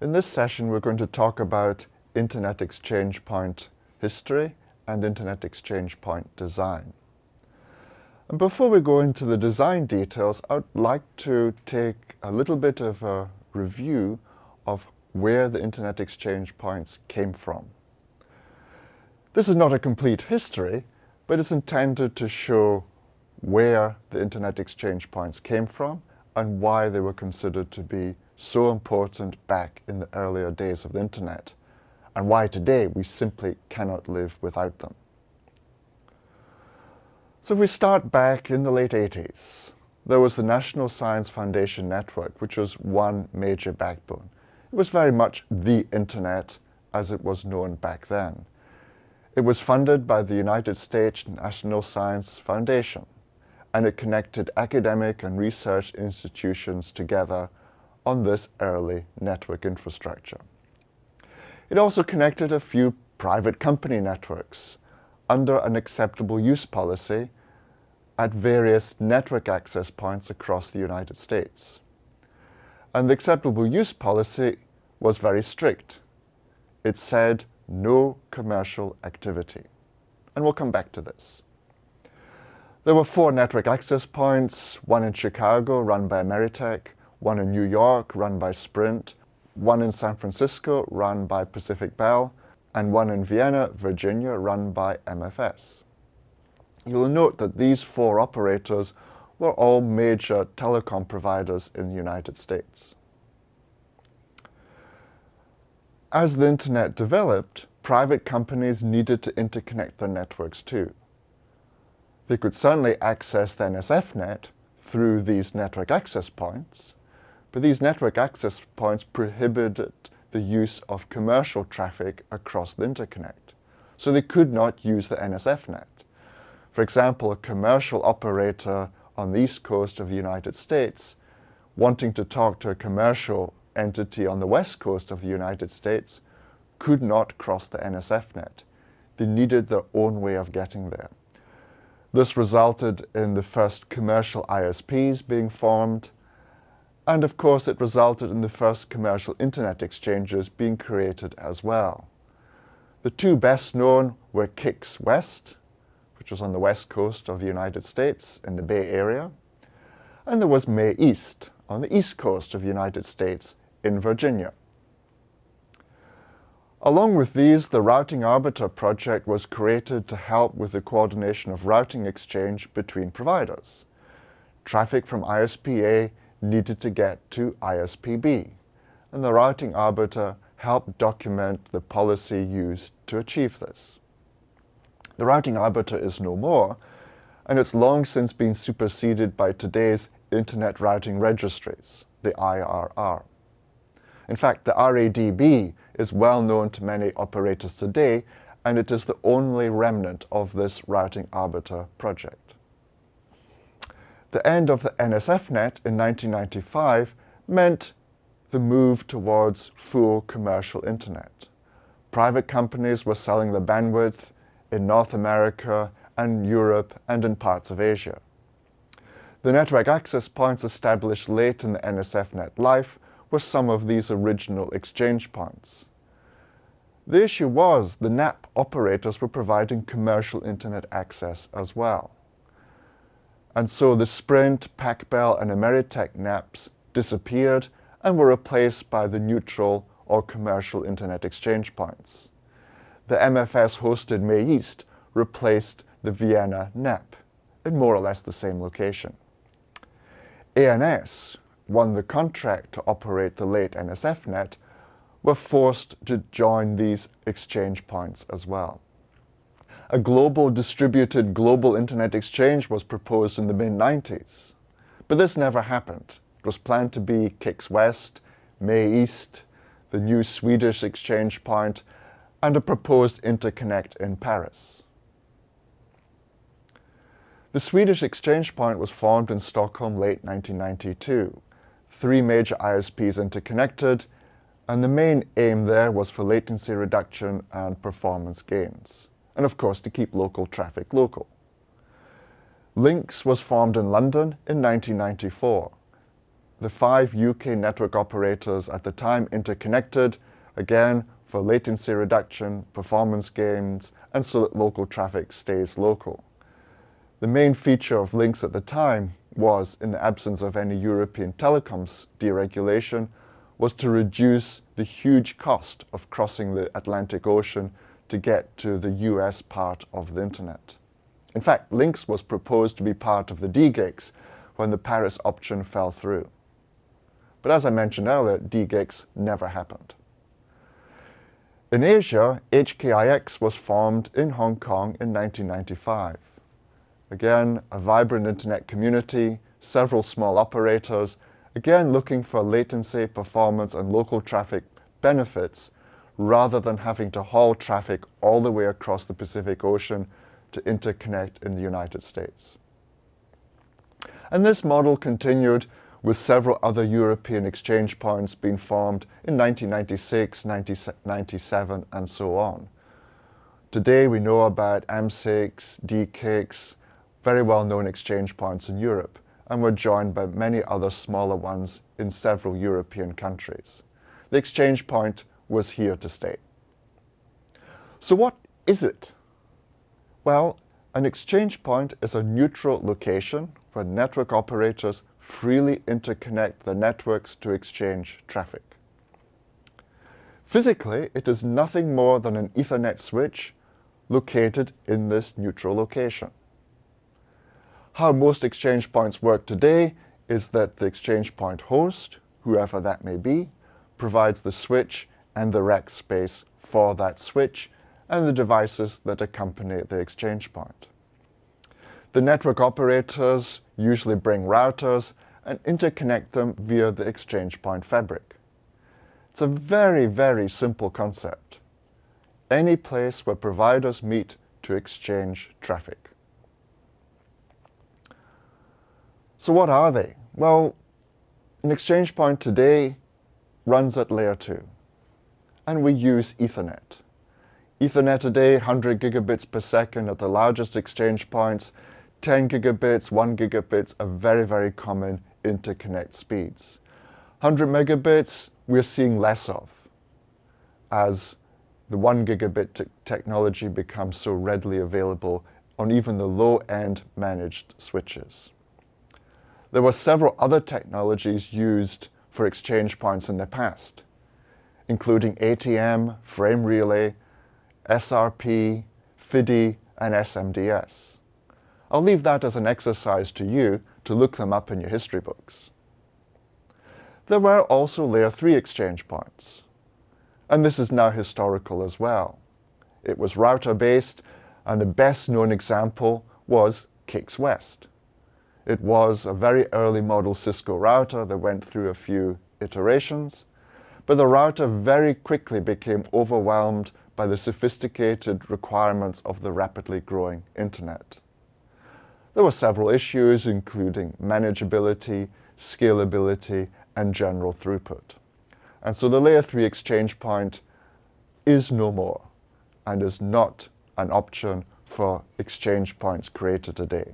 In this session, we're going to talk about Internet Exchange Point history and Internet Exchange Point design. And before we go into the design details, I'd like to take a little bit of a review of where the Internet Exchange Points came from. This is not a complete history, but it's intended to show where the Internet Exchange Points came from and why they were considered to be so important back in the earlier days of the Internet, and why today we simply cannot live without them. So if we start back in the late 80s, there was the National Science Foundation Network, which was one major backbone. It was very much the Internet as it was known back then. It was funded by the United States National Science Foundation, and it connected academic and research institutions together on this early network infrastructure. It also connected a few private company networks under an acceptable use policy at various network access points across the United States. And the acceptable use policy was very strict. It said no commercial activity. And we'll come back to this. There were four network access points, one in Chicago run by Ameritech, one in New York run by Sprint, one in San Francisco run by Pacific Bell, and one in Vienna, Virginia run by MFS. You'll note that these four operators were all major telecom providers in the United States. As the internet developed, private companies needed to interconnect their networks too. They could certainly access the NSFNet through these network access points, but these network access points prohibited the use of commercial traffic across the interconnect. So they could not use the NSFNet. For example, a commercial operator on the east coast of the United States wanting to talk to a commercial entity on the west coast of the United States could not cross the NSFNet. They needed their own way of getting there. This resulted in the first commercial ISPs being formed, and of course, it resulted in the first commercial internet exchanges being created as well. The two best known were CIX West, which was on the west coast of the United States in the Bay Area, and there was MAE East on the east coast of the United States in Virginia. Along with these, the Routing Arbiter project was created to help with the coordination of routing exchange between providers. Traffic from ISP-A needed to get to ISP-B, and the routing arbiter helped document the policy used to achieve this. The routing arbiter is no more, and it's long since been superseded by today's Internet Routing Registries, the IRR. In fact, the RADB is well known to many operators today, and it is the only remnant of this routing arbiter project. The end of the NSFNet in 1995 meant the move towards full commercial internet. Private companies were selling the bandwidth in North America and Europe and in parts of Asia. The network access points established late in the NSFNet life were some of these original exchange points. The issue was the NAP operators were providing commercial internet access as well. And so the Sprint, PacBell, and Ameritech NAPs disappeared and were replaced by the neutral or commercial internet exchange points. The MFS-hosted MAE East replaced the Vienna NAP in more or less the same location. ANS won the contract to operate the late NSFNet were forced to join these exchange points as well a global distributed global internet exchange was proposed in the mid-90s. But this never happened. It was planned to be CIX West, MAE East, the new Swedish exchange point, and a proposed interconnect in Paris. The Swedish exchange point was formed in Stockholm late 1992. Three major ISPs interconnected, and the main aim there was for latency reduction and performance gains and of course to keep local traffic local. LINX was formed in London in 1994. the five UK network operators at the time interconnected, again for latency reduction, performance gains, and so that local traffic stays local. The main feature of LINX at the time was, in the absence of any European telecoms deregulation, was to reduce the huge cost of crossing the Atlantic Ocean to get to the US part of the internet. In fact, LINX was proposed to be part of the D-GIX when the Paris option fell through. But as I mentioned earlier, D-GIX never happened. In Asia, HKIX was formed in Hong Kong in 1995. Again, a vibrant internet community, several small operators, again looking for latency, performance and local traffic benefits rather than having to haul traffic all the way across the Pacific Ocean to interconnect in the United States. And this model continued with several other European exchange points being formed in 1996, 1997, and so on. Today we know about AMS-IX, DE-CIX, very well-known exchange points in Europe, and we're joined by many other smaller ones in several European countries. The exchange point was here to stay. So what is it? Well, an exchange point is a neutral location where network operators freely interconnect the networks to exchange traffic. Physically, it is nothing more than an Ethernet switch located in this neutral location. How most exchange points work today is that the exchange point host, whoever that may be, provides the switch and the rack space for that switch and the devices that accompany the exchange point. The network operators usually bring routers and interconnect them via the exchange point fabric. It's a very, very simple concept. Any place where providers meet to exchange traffic. So what are they? Well, an exchange point today runs at layer 2, and we use Ethernet. Ethernet today, 100 gigabits per second at the largest exchange points, 10 gigabits, 1 gigabits are very, very common interconnect speeds. 100 megabits, we're seeing less of as the 1 gigabit te technology becomes so readily available on even the low-end managed switches. There were several other technologies used for exchange points in the past, including ATM, frame relay, SRP, FDDI, and SMDS. I'll leave that as an exercise to you to look them up in your history books. There were also layer 3 exchange points, and this is now historical as well. It was router-based, and the best known example was CIX West. It was a very early model Cisco router that went through a few iterations, but the router very quickly became overwhelmed by the sophisticated requirements of the rapidly growing internet. There were several issues, including manageability, scalability, and general throughput. And so the layer 3 exchange point is no more and is not an option for exchange points created today.